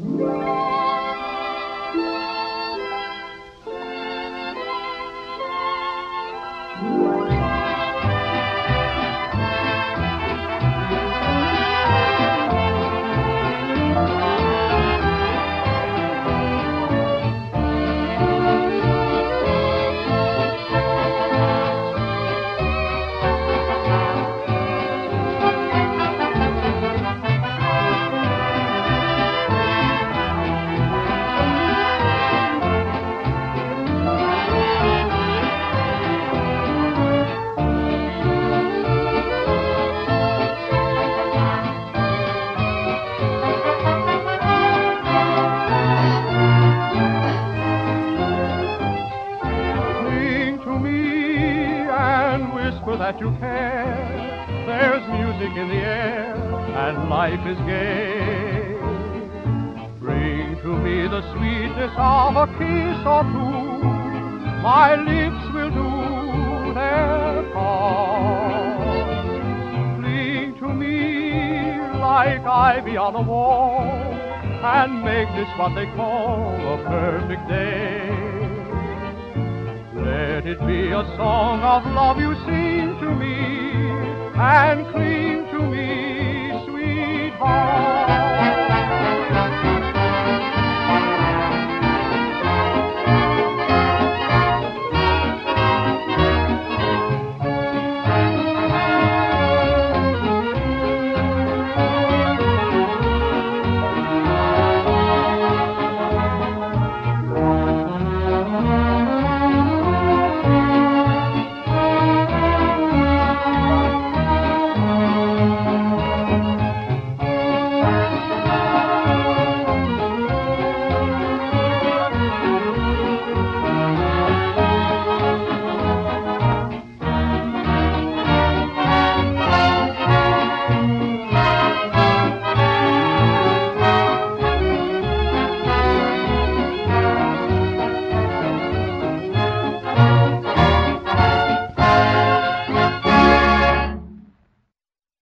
Cling whisper that you care. There's music in the air and life is gay. Bring to me the sweetness of a kiss or two. My lips will do their part. Cling to me like ivy on a wall and make this what they call a perfect day. Let it be a song of love you sing to me and cling to me.